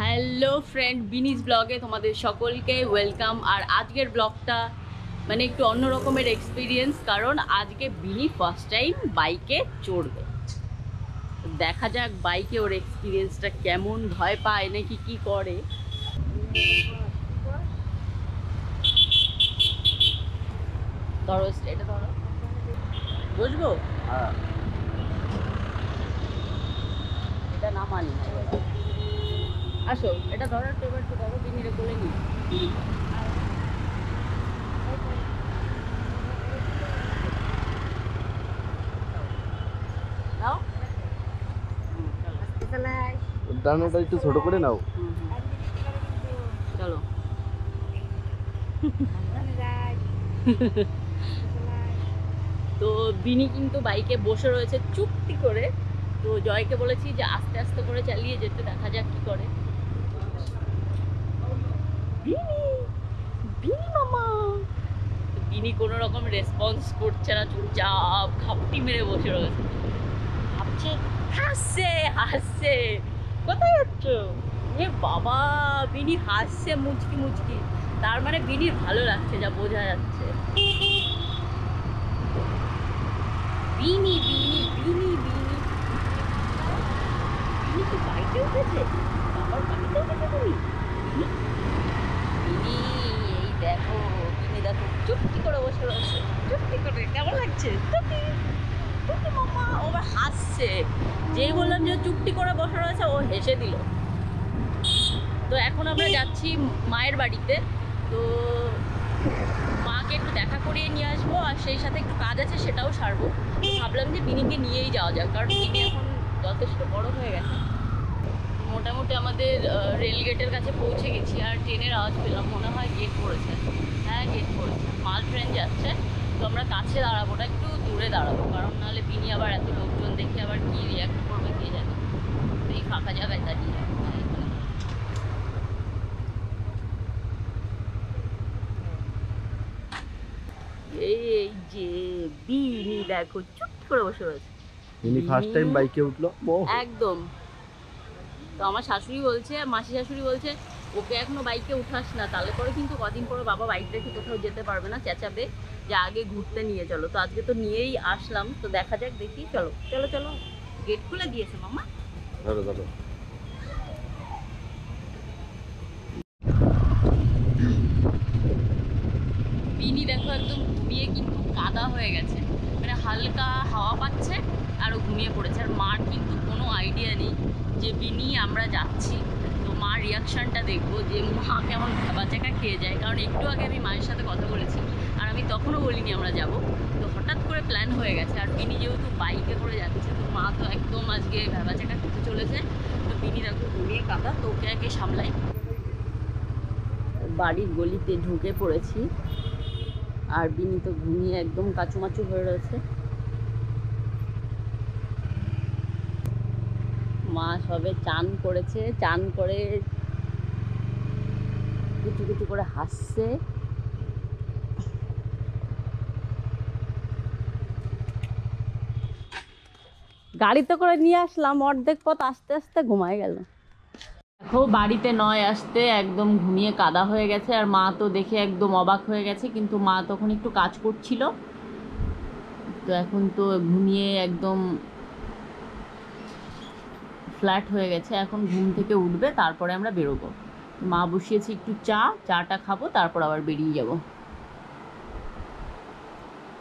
Hello friend বিনিজ ব্লগে তোমাদের সকলকে ওয়েলকাম। আর আজকের ব্লগটা মানে একটু অন্য রকমের এক্সপিরিয়েন্স কারণ আজকে বিনি ফার্স্ট টাইম বাইকে চড়বে। দেখা যাক বাইকে ওর এক্সপিরিয়েন্সটা কেমন ভয় পায় নাকি কি করে। ধরো এটা ধরো। বুঝব হ্যাঁ। এটা মানি। আসো এটা ধরো একটু এবার একটু ধরো বিনিরে কোলে নি দাও চলো। ডানাটা একটু ছোট করে নাও। চলো তো বিনি কিন্তু বাইকে বসে রয়েছে চুপটি করে তো জয়কে বলেছি যে আস্তে আস্তে করে চালিয়ে যেতে দেখা যাক কি করে। বিনি বিনি মামা। বিনি কোনো রকম রেসপন্স করছে না চুপচাপ খাপটি মেরে বসে রয়েছে। ভাবছে হাসছে হাসছে। কোথায় যাচ্ছ? এ বাবা বিনি হাসছে মুচকি মুচকি। তার মানে বিনির ভালো লাগছে যা বোঝা যাচ্ছে বিনি বিনি বিনি বিনি বিনি কি বাড়িতে উঠেছে বাবার বাড়িতে উঠেছে তুমি বিনি বিনি এই দেখো বিনি দেখো চুপটি করে বসে রয়েছে চুপটি করে টুকি টুকি ও হাসছে। যেই বললাম যে চুপটি করে বসে রয়েছে ও হেসে দিল। তো এখন আমরা যাচ্ছি মায়ের বাড়িতে। তো মাকে একটু দেখা করিয়ে নিয়ে আসব আর সেই সাথে একটু কাজ আছে সেটাও সারবো। ভাবলাম যে বিনিকে নিয়েই যাওয়া যাক কারণ বিনি এখন যথেষ্ট বড় হয়ে গেছে। মোটামুটি আমাদের রেল গেটের কাছে পৌঁছে গেছি আর ট্রেনের আওয়াজ পেলাম। মনে হয় গেট পড়েছে। হ্যাঁ গেট পড়েছে। মাল ট্রেন যাচ্ছে। তো আমরা কাছে দাঁড়াবো না একটু দূরে দাঁড়াবো কারণ নাহলে বিনি আবার এত লোকজন দেখে আবার কি রিয়াক্ট করবে কে জানে। তো এই ফাঁকা জায়গায় দাঁড়িয়ে। যাব এখানে। এই যে বিনি দেখো চুপ করে বসে রয়েছে। ইনি ফার্স্ট টাইম বাইকে উঠল? একদম। তো আমার শাশুড়ি বলছে মাসি শাশুড়ি বলছে ওকে এখনও বাইকে উঠাস না তাহলে পরে কিন্তু কদিন পরে বাবা বাইক রেখে কোথাও যেতে পারবে না চেঁচাবে যে আগে ঘুরতে নিয়ে চলো। তো আজকে তো নিয়েই আসলাম তো দেখা যাক দেখি চলো চলো চলো। গেট খুলে দিয়েছে মামা ধরো ধরো। বিনি দেখো একদম ঘুমিয়ে কিন্তু কাদা হয়ে গেছে। মানে হালকা হাওয়া পাচ্ছে আর ঘুমিয়ে পড়েছে। আর মার কিন্তু কোনো আইডিয়া নেই যে বিনি আমরা যাচ্ছি। রিয়াকশানটা দেখব যে, মা, কেমন বাচ্চাকা খেয়ে যায়। কারণ একটু আগে আমি মায়ের সাথে কথা বলেছি, আর আমি তখনও বলিনি আমরা যাব। তো হঠাৎ করে প্ল্যান হয়ে গেছে, আর বিনি যেহেতু বাইকে করে যাচ্ছে, তো মা তো একদম আজকে ভেবাচাকা খেতে চলেছে। তো বিনি দেখো ঘুমিয়ে কাদা তো ওকে আগে সামলাই। বাড়ির গলিতে ঢুকে পড়েছি, আর বিনি তো ঘুমিয়ে একদম কাচুমাচু হয়ে রয়েছে। মা সবে চান করেছে, চান করে কুচু কুচু করে হাসছে। গাড়িতে করে নিয়ে আসলাম, অর্ধেক পথ আস্তে আস্তে ঘুমায় গেল। দেখো, বাড়িতে নয় আসতে একদম ঘুমিয়ে কাদা হয়ে গেছে, আর মা তো দেখে একদম অবাক হয়ে গেছে, কিন্তু মা তখন একটু কাজ করছিল। তো এখন তো ঘুমিয়ে একদম ফ্ল্যাট হয়ে গেছে, এখন ঘুম থেকে উঠবে, তারপরে আমরা বেরোবো। মা বসিয়েছি একটু চা, চাটা খাব, তারপর আবার বেরিয়ে যাব।